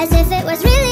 as if it was really